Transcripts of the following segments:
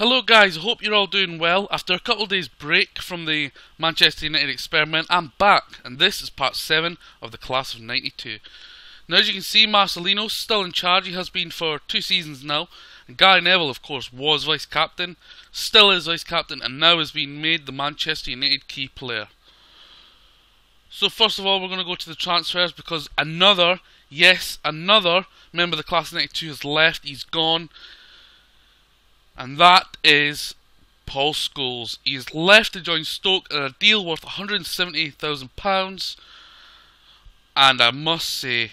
Hello guys, hope you're all doing well. After a couple of days break from the Manchester United experiment, I'm back and this is part 7 of the class of 92. Now as you can see, Marcelino's still in charge, he has been for two seasons now. And Gary Neville of course was vice captain, still is vice captain and now has been made the Manchester United key player. So first of all we're going to go to the transfers because another, yes another member of the class of 92 has left, he's gone and that is Paul Scholes. He's left to join Stoke at a deal worth £170,000. and I must say,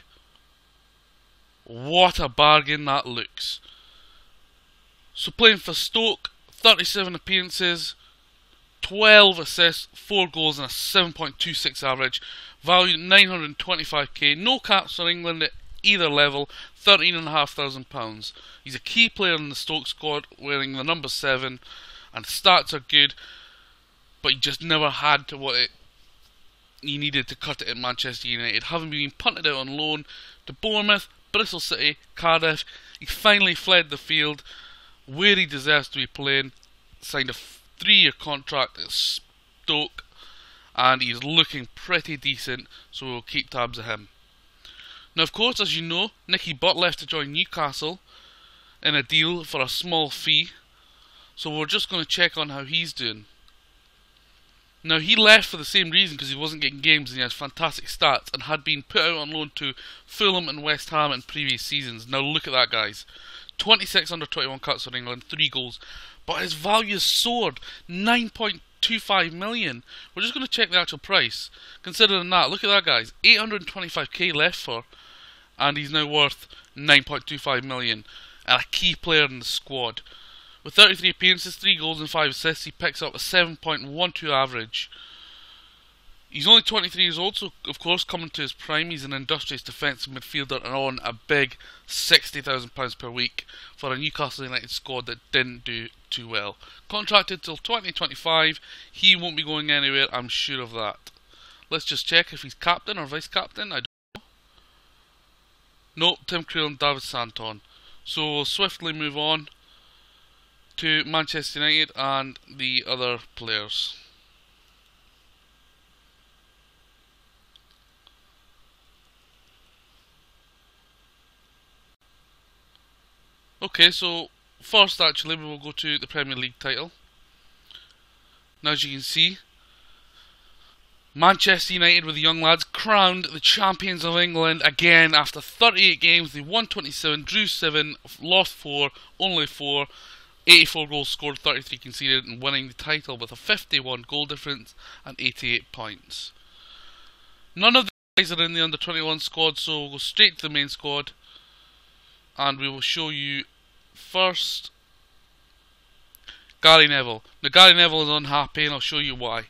what a bargain that looks. So, playing for Stoke, 37 appearances, 12 assists, 4 goals, and a 7.26 average, valued 925k. No caps for England at either level, £13,500. He's a key player in the Stoke squad, wearing the number 7, and stats are good, but he just never had to what it he needed to cut it at Manchester United. Having been punted out on loan to Bournemouth, Bristol City, Cardiff, he finally fled the field where he deserves to be playing, signed a three year contract at Stoke, and he's looking pretty decent, so we'll keep tabs of him. Now, of course, as you know, Nicky Butt left to join Newcastle in a deal for a small fee. So we're just going to check on how he's doing. Now, he left for the same reason because he wasn't getting games and he has fantastic stats and had been put out on loan to Fulham and West Ham in previous seasons. Now, look at that, guys. 26 under 21 cuts for England, 3 goals. But his value has soared 9.25 million. We're just going to check the actual price. Considering that, look at that, guys. 825k left for and he's now worth 9.25 million and a key player in the squad. With 33 appearances, 3 goals and 5 assists, he picks up a 7.12 average. He's only 23 years old, so of course, coming to his prime, he's an industrious defensive midfielder and on a big £60,000 per week for a Newcastle United squad that didn't do too well. Contracted till 2025, he won't be going anywhere, I'm sure of that. Let's just check if he's captain or vice captain. I Nope, Tim Krul and David Santon. So we'll swiftly move on to Manchester United and the other players. Okay, so first actually we will go to the Premier League title. Now as you can see, Manchester United with the young lads crowned the champions of England again after 38 games. They won 27, drew 7, lost 4, only 4. 84 goals scored, 33 conceded, and winning the title with a 51 goal difference and 88 points. None of the guys are in the under 21 squad, so we'll go straight to the main squad and we will show you first Gary Neville. Now, Gary Neville is unhappy, and I'll show you why.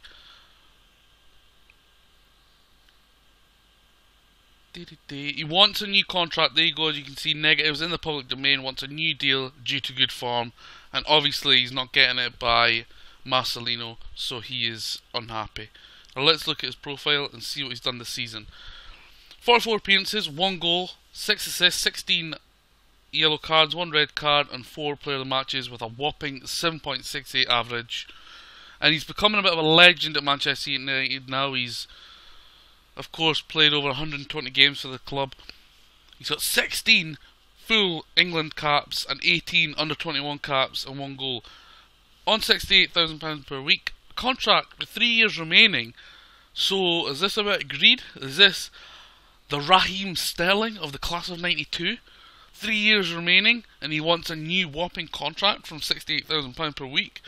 He wants a new contract. There you go. As you can see, negatives in the public domain. Wants a new deal due to good form, and obviously he's not getting it by Marcelino, so he is unhappy. Now let's look at his profile and see what he's done this season. 44 appearances, one goal, six assists, 16 yellow cards, one red card, and four player of the matches with a whopping 7.68 average. And he's becoming a bit of a legend at Manchester United now. He's of course, played over 120 games for the club. He's got 16 full England caps and 18 under 21 caps and one goal. On £68,000 per week. Contract with three years remaining. So, is this about greed? Is this the Raheem Sterling of the class of 92? Three years remaining, and he wants a new whopping contract from £68,000 per week.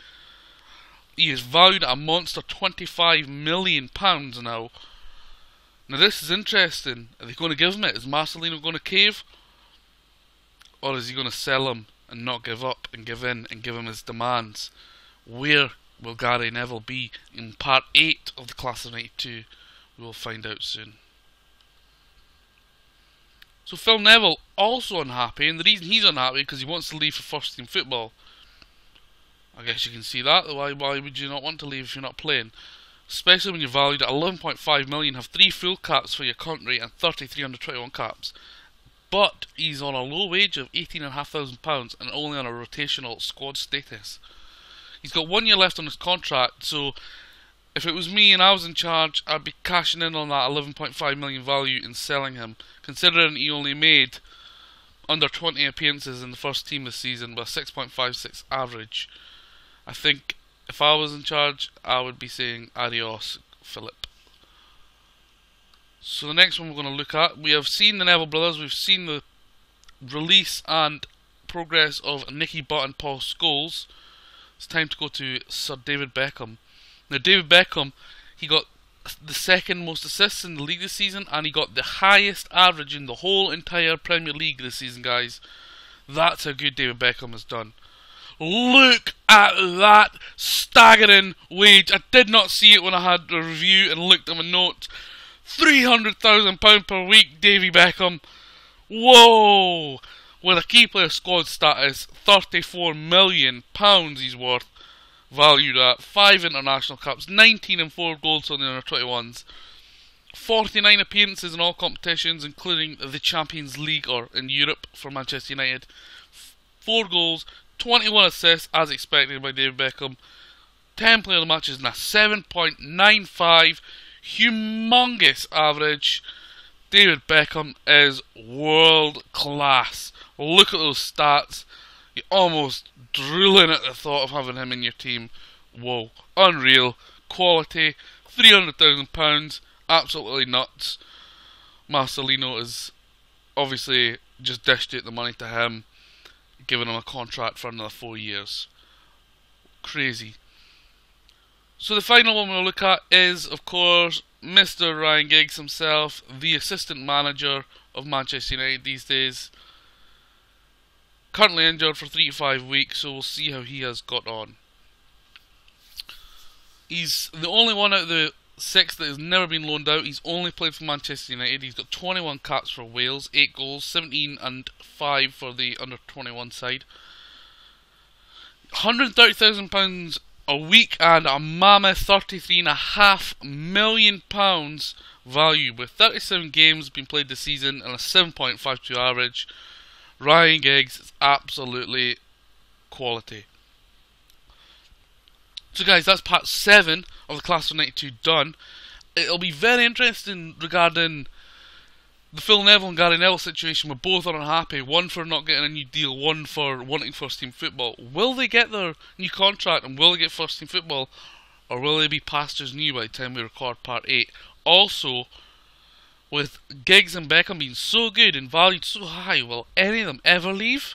He is valued at a monster £25 million now. Now this is interesting. Are they going to give him it? Is Marcelino going to cave? Or is he going to sell him and not give up and give in and give him his demands? Where will Gary Neville be in part 8 of the Class of 92? We will find out soon. So Phil Neville also unhappy, and the reason he's unhappy because he wants to leave for first team football. I guess you can see that. Why, why would you not want to leave if you're not playing? Especially when you're valued at 11.5 million, have three full caps for your country and 3,321 caps. But he's on a low wage of £18,500 and only on a rotational squad status. He's got one year left on his contract, so if it was me and I was in charge, I'd be cashing in on that 11.5 million value and selling him, considering he only made under 20 appearances in the first team this season with a 6.56 average. I think if I was in charge, I would be saying adios, Philip. So the next one we're going to look at, we have seen the Neville brothers, we've seen the release and progress of Nicky Butt and Paul Scholes. It's time to go to Sir David Beckham. Now, David Beckham, he got the second most assists in the league this season, and he got the highest average in the whole entire Premier League this season, guys. That's how good David Beckham has done. Look at that staggering wage. I did not see it when I had the review and looked at my notes. £300,000 per week, Davy Beckham. Whoa! With a key player squad status, £34 million he's worth valued at 5 international caps, 19 and 4 goals on the under 21s, 49 appearances in all competitions, including the Champions League or in Europe for Manchester United, 4 goals, 21 assists as expected by David Beckham, 10 player of the matches and a 7.95 humongous average. David Beckham is world class. Look at those stats. You're almost drooling at the thought of having him in your team. Whoa, unreal quality. Three hundred thousand pounds, absolutely nuts. Marcelino is obviously just dished out the money to him, giving him a contract for another four years. Crazy. So the final one we'll look at is, of course, Mr. Ryan Giggs himself, the assistant manager of Manchester United these days. Currently injured for three to five weeks, so we'll see how he has got on. He's the only one out of the six that has never been loaned out. He's only played for Manchester United. He's got 21 caps for Wales, 8 goals, 17 and 5 for the under 21 side. £130,000 a week and a mammoth £33.5 million value with 37 games being played this season and a 7.52 average. Ryan Giggs is absolutely quality. So, guys, that's part 7 of the Class of 92 done. It'll be very interesting regarding the Phil Neville and Gary Neville situation where both unhappy. One for not getting a new deal, one for wanting first team football. Will they get their new contract and will they get first team football? Or will they be pastors new by the time we record part 8? Also, with Giggs and Beckham being so good and valued so high, will any of them ever leave?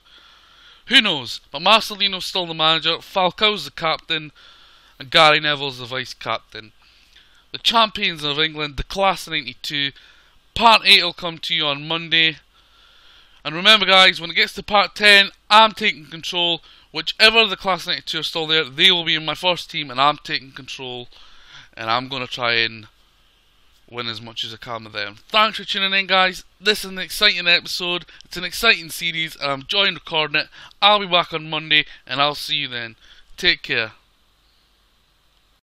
Who knows? But Marcelino's still the manager, Falcao's the captain, and Gary Neville's the vice captain. The champions of England, the class of 92. Part 8 will come to you on Monday. And remember, guys, when it gets to part 10, I'm taking control. Whichever the class of 92 are still there, they will be in my first team, and I'm taking control. And I'm going to try and win as much as I can with them. Thanks for tuning in, guys. This is an exciting episode. It's an exciting series, and I'm enjoying recording it. I'll be back on Monday, and I'll see you then. Take care.